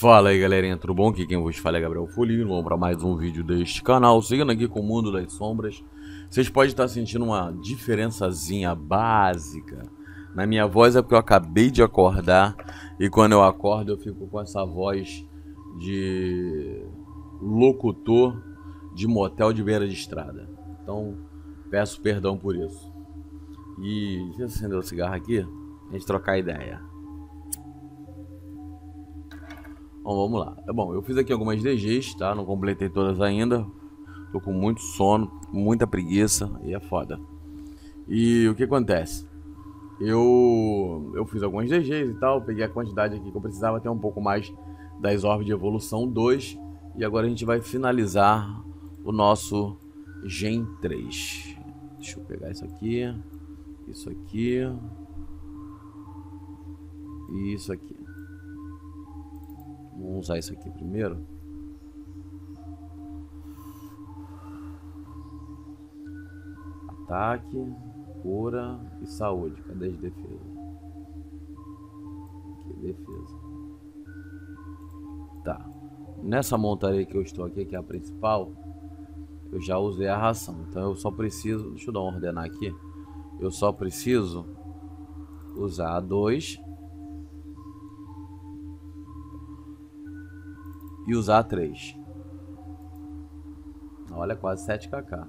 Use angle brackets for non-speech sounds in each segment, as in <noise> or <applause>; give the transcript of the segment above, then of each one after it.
Fala aí galerinha, tudo bom? Aqui quem vos fala é Gabriel Folino, vamos para mais um vídeo deste canal, seguindo aqui com o Mundo das Sombras. Vocês podem estar sentindo uma diferençazinha básica na minha voz, é porque eu acabei de acordar e quando eu acordo eu fico com essa voz de locutor de motel de beira de estrada. Então peço perdão por isso. E deixa eu acender o cigarro aqui, a gente trocar ideia. Bom, vamos lá. É bom, eu fiz aqui algumas DGs, tá? Não completei todas ainda. Tô com muito sono, muita preguiça e é foda. E o que acontece? Eu eu fiz algumas DGs e tal, peguei a quantidade aqui que eu precisava, até um pouco mais das orbes de evolução 2. E agora a gente vai finalizar o nosso Gen 3. Deixa eu pegar isso aqui, isso aqui e isso aqui. Vamos usar isso aqui primeiro. Ataque, cura e saúde. Cadê as defesas? Aqui, defesa. Tá. Nessa montaria que eu estou aqui, que é a principal, eu já usei a ração. Então eu só preciso. Deixa eu dar uma ordenar aqui. Eu só preciso usar a 2 e usar 3. Olha, quase 7kk. Tá,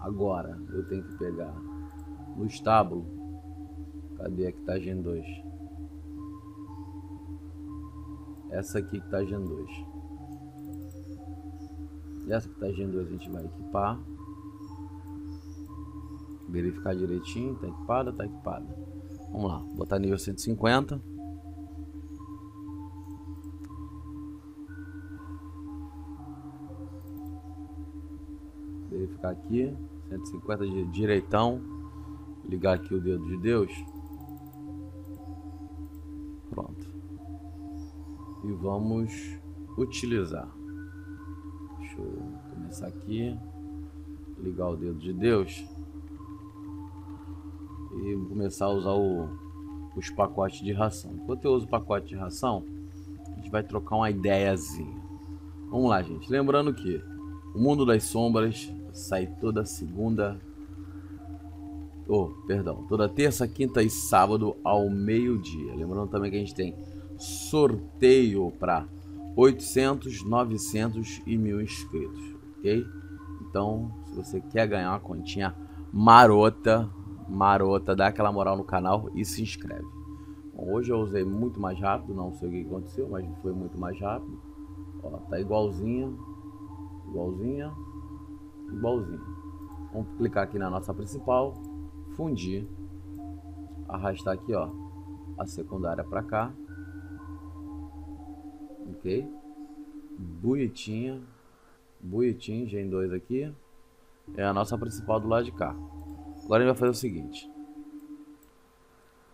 agora eu tenho que pegar no estábulo. Cadê a que tá Gen 2? Essa aqui que tá Gen 2. E essa que tá Gen 2 a gente vai equipar. Verificar direitinho. Tá equipada? Tá equipada. Vamos lá. Botar nível 150. Verificar aqui, 150 de direitão, ligar aqui o dedo de Deus. Pronto. E vamos utilizar. Deixa eu começar aqui, ligar o dedo de Deus e começar a usar o, os pacotes de ração. Enquanto eu uso o pacote de ração, a gente vai trocar uma ideiazinha. Vamos lá, gente. Lembrando que o mundo das sombras sai toda segunda. Oh, perdão, toda terça, quinta e sábado ao meio-dia. Lembrando também que a gente tem sorteio para 800, 900 e mil inscritos, ok? Então, se você quer ganhar uma continha marota, marota, dá aquela moral no canal e se inscreve. Bom, hoje eu usei muito mais rápido, não sei o que aconteceu, mas foi muito mais rápido. Ó, tá igualzinho, igualzinha igualzinho. Vamos clicar aqui na nossa principal, fundir, arrastar aqui, ó, a secundária para cá, ok? Bonitinha, bonitinho, Gen 2 aqui, é a nossa principal do lado de cá. Agora a gente vai fazer o seguinte,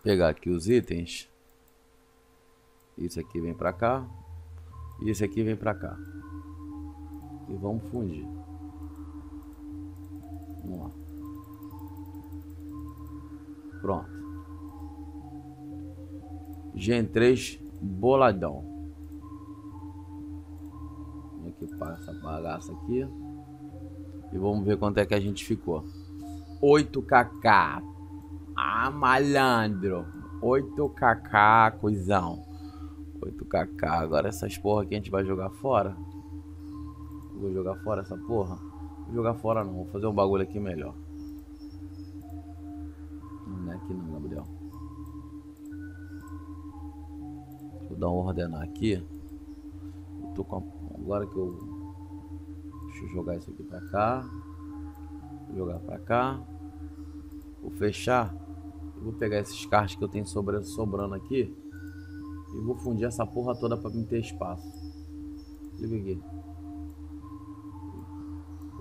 pegar aqui os itens, isso aqui vem para cá, e esse aqui vem para cá, e vamos fundir. Vamos lá. Pronto. Gen 3 boladão. Vou equipar essa bagaça aqui. E vamos ver quanto é que a gente ficou. 8kk. Ah, malandro. 8kk, coisão. 8kk. Agora essas porra aqui a gente vai jogar fora. Vou jogar fora essa porra. Vou jogar fora não, vou fazer um bagulho aqui melhor. Não é aqui não, Gabriel. Eu dar um ordenar aqui. Eu tô com a... Agora que eu... Deixa eu jogar isso aqui pra cá. Vou jogar pra cá. Vou fechar. Eu vou pegar esses cards que eu tenho sobrando aqui. E vou fundir essa porra toda pra me ter espaço. Liga aqui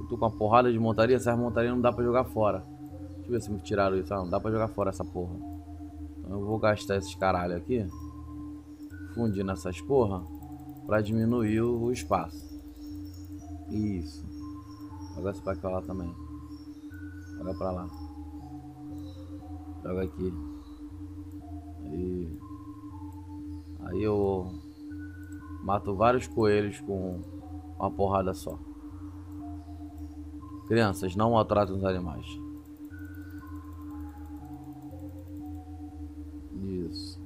tô com uma porrada de montaria, essas montarias não dá pra jogar fora. Deixa eu ver se me tiraram isso. Ah, não dá pra jogar fora essa porra. Então eu vou gastar esses caralho aqui. Fundir nessas porra. Pra diminuir o espaço. Isso. Joga esse pra lá também. Joga pra lá. Joga aqui. Aí Aí eu mato vários coelhos com uma porrada só. Crianças, não maltratem os animais. Isso.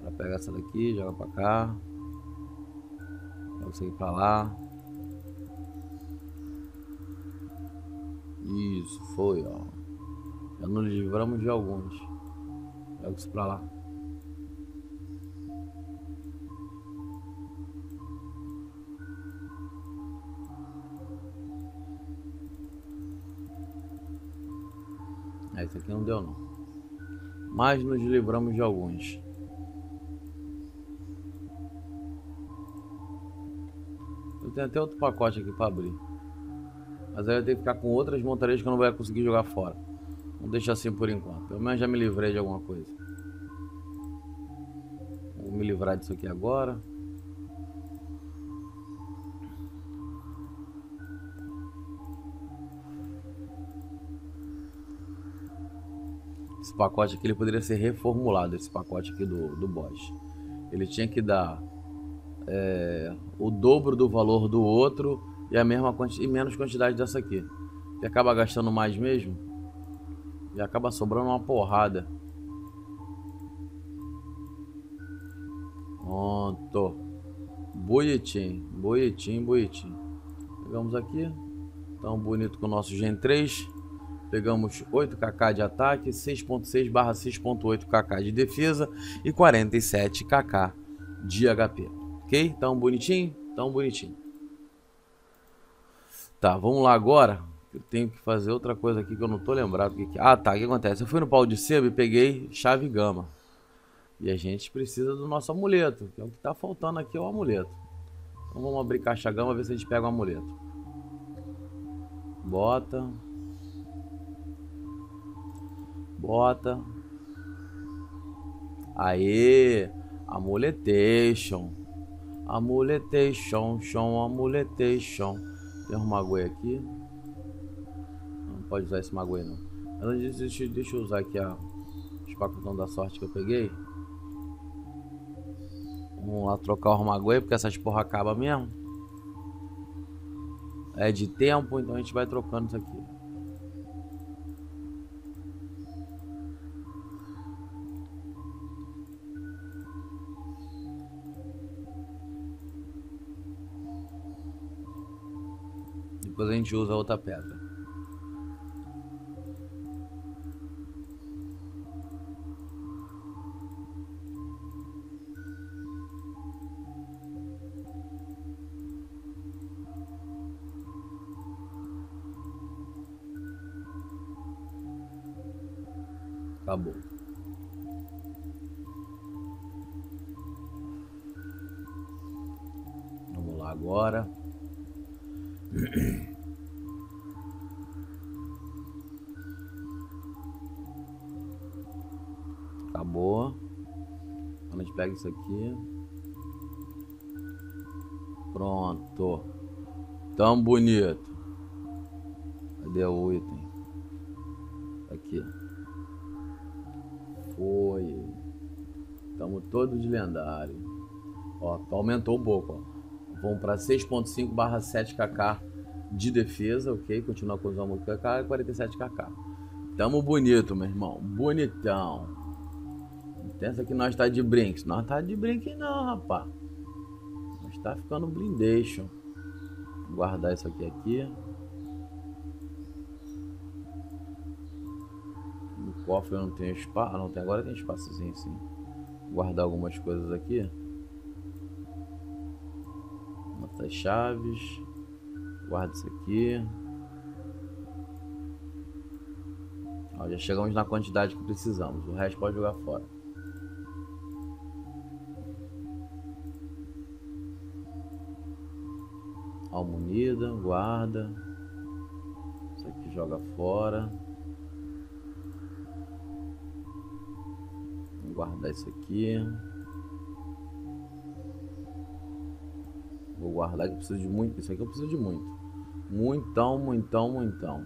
Ela pega essa daqui, joga pra cá. Joga isso aqui pra lá. Isso, foi, ó. Já nos livramos de alguns. Joga isso pra lá. Esse aqui não deu não. Mas nos livramos de alguns. Eu tenho até outro pacote aqui para abrir. Mas aí eu tenho que ficar com outras montarias que eu não vou conseguir jogar fora. Vamos deixar assim por enquanto. Pelo menos já me livrei de alguma coisa. Vou me livrar disso aqui agora. Pacote aqui ele poderia ser reformulado, esse pacote aqui do, do boss. Ele tinha que dar é, o dobro do valor do outro e a mesma e menos quantidade dessa aqui. E acaba gastando mais mesmo. E acaba sobrando uma porrada. Pronto. Bonitinho, bonitinho, bonitinho. Pegamos aqui. Tão bonito com o nosso Gen 3. Pegamos 8 kk de ataque, 6.6 barra 6.8 kk de defesa e 47 kk de HP. Ok? Tão bonitinho? Tão bonitinho. Tá, vamos lá agora. Eu tenho que fazer outra coisa aqui que eu não tô lembrado. Que que... Ah, tá. O que acontece? Eu fui no pau de sebo e peguei chave gama. E a gente precisa do nosso amuleto. Que é o que tá faltando aqui é o amuleto. Então vamos abrir caixa gama ver se a gente pega o amuleto. Bota. Bota. Aê! Amuletation. Amuletation, chão, amuletation. Tem um magoe aqui. Não pode usar esse magoe não. Mas deixa, deixa eu usar aqui a espacotão da sorte que eu peguei. Vamos lá trocar o magoe, porque essas porra acaba mesmo. É de tempo, então a gente vai trocando isso aqui. Depois a gente usa outra pedra. Acabou. Vamos lá agora. <clears throat> Acabou. A gente pega isso aqui. Pronto. Tão bonito. Cadê o item? Aqui. Foi. Estamos todos de lendário. Ó, aumentou um pouco, ó. Vão para 6.5 barra 7 kk de defesa, ok? Continua com os muito kk e 47 kk. Tamo bonito, meu irmão. Bonitão. Pensa que nós tá de brinks. Nós tá de brink não, rapaz. Nós tá ficando blindation. Vou guardar isso aqui aqui. No cofre eu não tenho espaço. Ah, não tem. Agora tem espaçozinho sim. Vou guardar algumas coisas aqui. Chaves. Guarda isso aqui. Ó, já chegamos na quantidade que precisamos. O resto pode jogar fora. Alma unida, guarda. Isso aqui joga fora. Vou guardar isso aqui. Vou guardar que eu preciso de muito. Isso aqui eu preciso de muito. Muitão, muitão, muitão.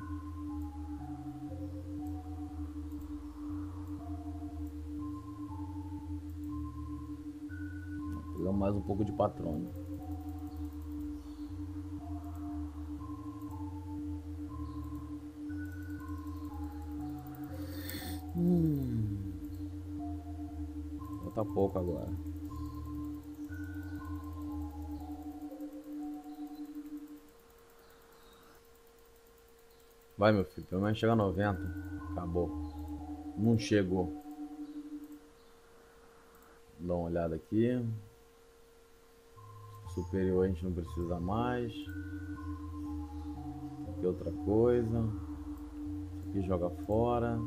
Pegamos mais um pouco de patrônio. Hum. Falta pouco agora. Vai, meu filho. Pelo menos chega a 90. Acabou. Não chegou. Dá uma olhada aqui. Superior a gente não precisa mais. Aqui outra coisa. Aqui joga fora.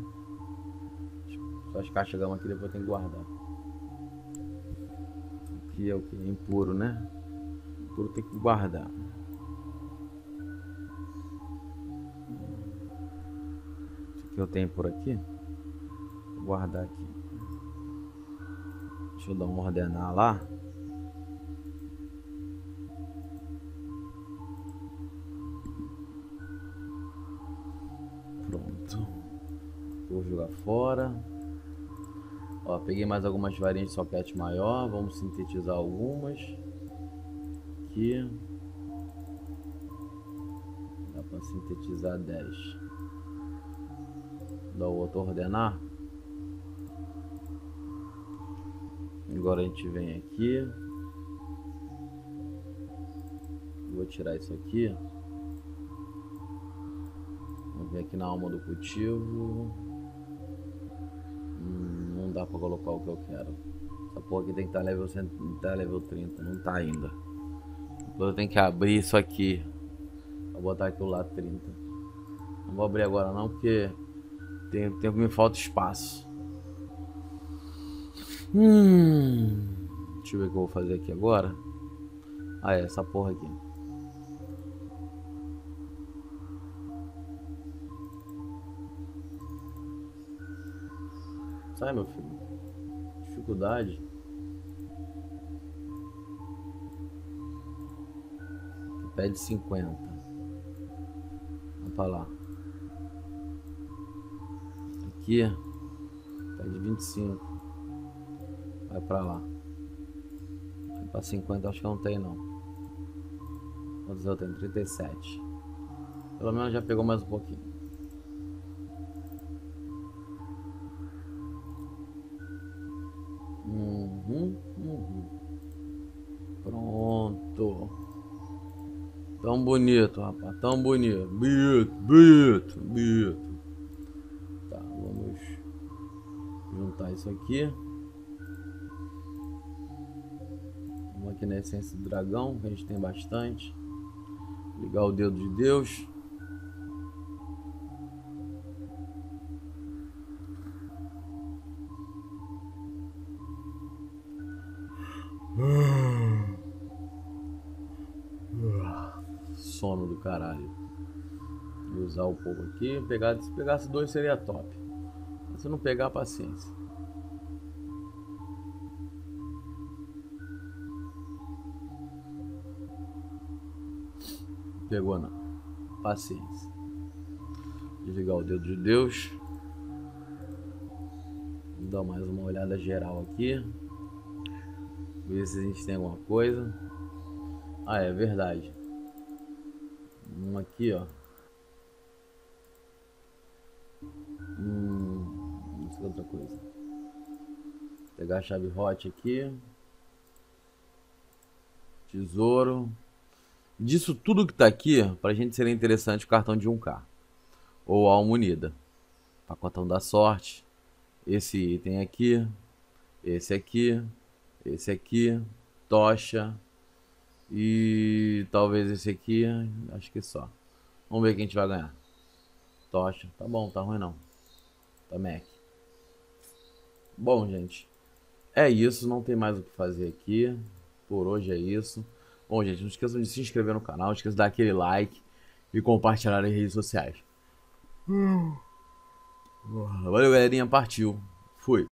Só as caixas gama aqui depois tem que guardar. Aqui é o que? Impuro, né? Impuro tem que guardar. Que eu tenho por aqui. Vou guardar aqui. Deixa eu dar um ordenar lá. Pronto. Vou jogar fora. Ó, peguei mais algumas varinhas de soquete maior. Vamos sintetizar algumas. Aqui. Dá para sintetizar 10 da outra ordenar. Agora a gente vem aqui. Vou tirar isso aqui. Vamos ver aqui na alma do cultivo. Hum, não dá pra colocar o que eu quero. Essa porra aqui tem que estar tá level, tá level 30. Não tá ainda. Depois eu tenho que abrir isso aqui. Vou botar aqui o lado 30. Não vou abrir agora não, porque tem tempo me falta espaço. Hum. Deixa eu ver o que eu vou fazer aqui agora. Ah, é essa porra aqui. Sai, meu filho. Dificuldade. Pede 50. Vamos pra lá aqui tá de 25 vai pra lá. Vai pra 50 acho que não tem não. Quantos eu tenho? 37 pelo menos já pegou mais um pouquinho. Uhum, uhum. pronto. Tão bonito rapaz. Tão bonito. Bonito bonito bonito juntar isso aqui. Vamos aqui na essência do dragão, que a gente tem bastante. Ligar o dedo de Deus. Sono do caralho. Vou usar um pouco aqui. Pegar, se pegasse dois seria top. Se não pegar, paciência. Pegou não. Paciência. Desligar o dedo de Deus. Vou dar mais uma olhada geral aqui. Ver se a gente tem alguma coisa. Ah, é verdade. Um aqui, ó. Hum, não sei outra coisa. Vou pegar a chave hot aqui. Tesouro. Disso tudo que tá aqui, pra gente seria interessante o cartão de 1K. Ou a alma unida. Pacotão da sorte. Esse item aqui. Esse aqui. Esse aqui. Tocha. E talvez esse aqui. Acho que só. Vamos ver quem a gente vai ganhar. Tocha. Tá bom, tá ruim não. Tá Mac. Bom, gente. É isso. Não tem mais o que fazer aqui. Por hoje é isso. Bom, gente, não esqueçam de se inscrever no canal, não esqueçam de dar aquele like e compartilhar nas redes sociais. Valeu, galerinha. Partiu. Fui.